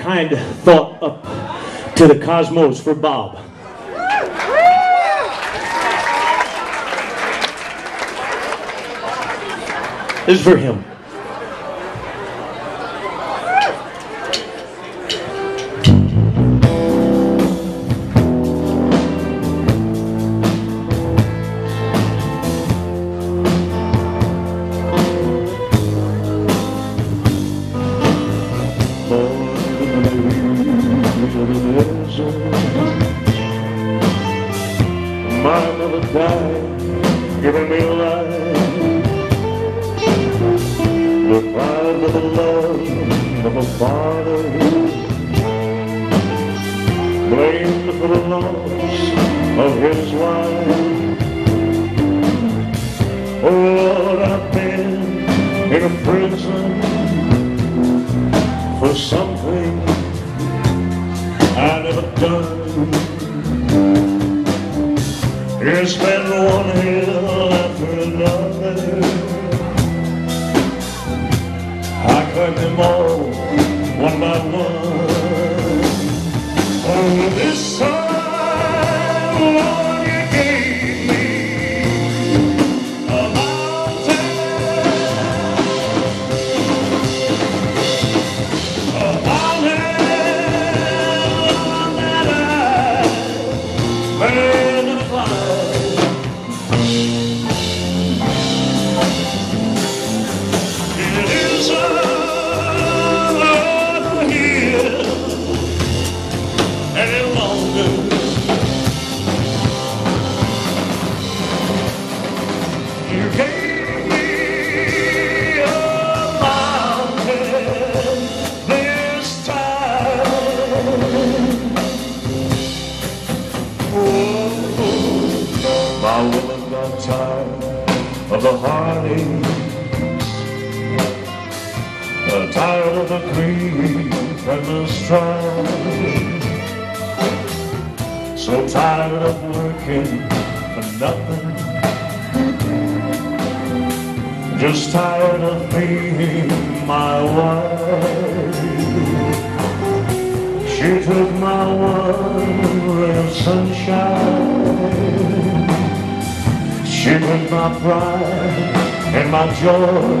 kind thought up to the cosmos for Bob. This is for him. My mother died, giving me life. Deprived of the of. Blamed for the loss of his wife. Oh Lord, I've been in a prison for never done. It's been one hell after another. I cut them all one by one. Of the heartache. Uh, tired of the grief and the strife. So tired of working for nothing. Just tired of being my wife. She took my one ray of sunshine. She took my pride and my joy.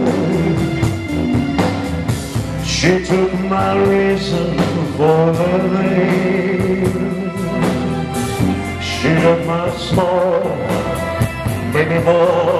She took my reason for living. She took my small baby boy.